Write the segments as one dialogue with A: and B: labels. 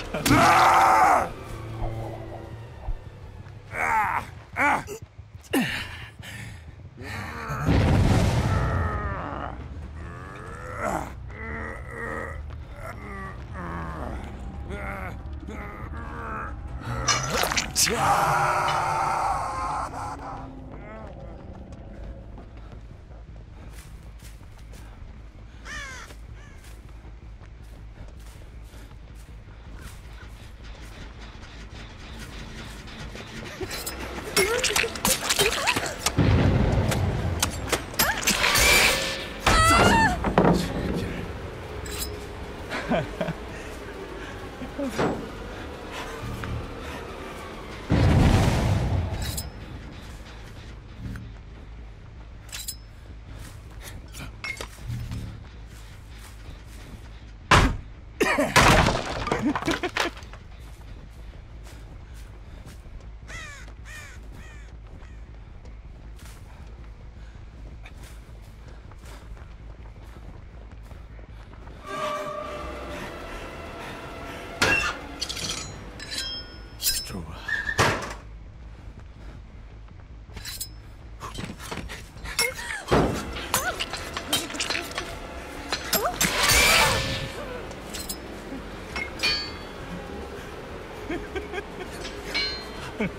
A: Ah! Ha ha. Mm-hmm.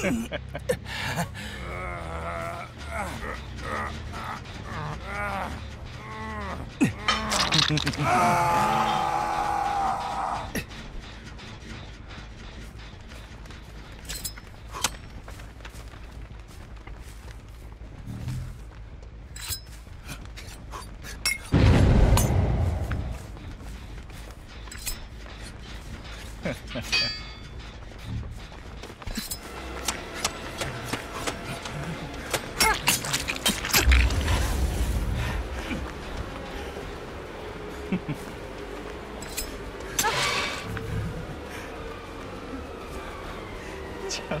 A: Ha ha ha. ちゃう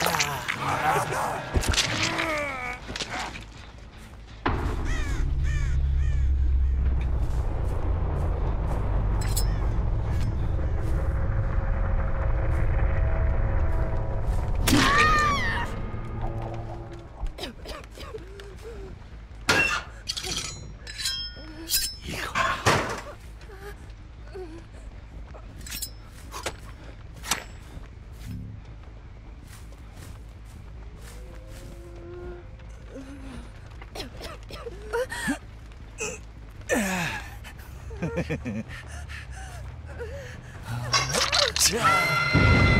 A: Ah. 嘿